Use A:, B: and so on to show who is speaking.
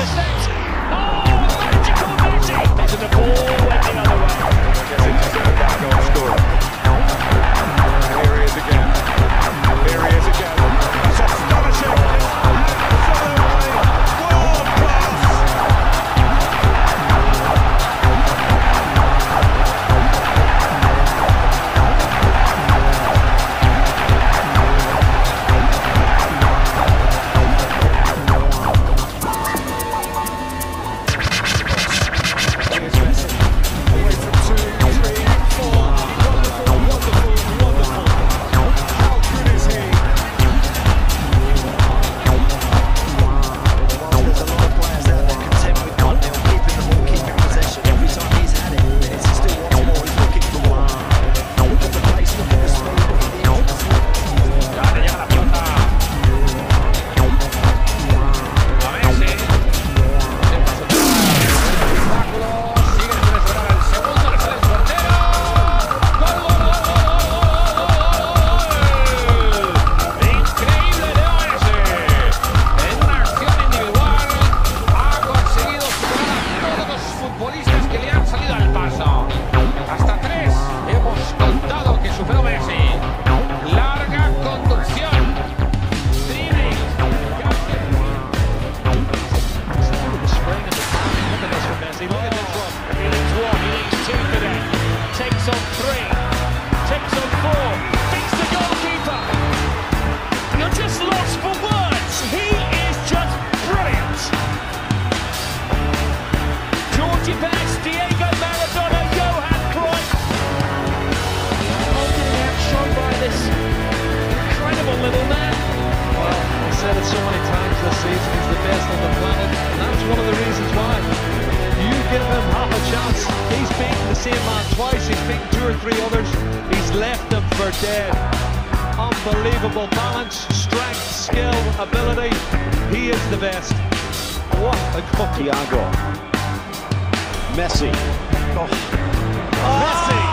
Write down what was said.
A: mistake. Same man twice. He's beaten two or three others. He's left them for dead. Unbelievable balance, strength, skill, ability. He is the best. What a cook.
B: Thiago. Messi. Oh.
A: Messi.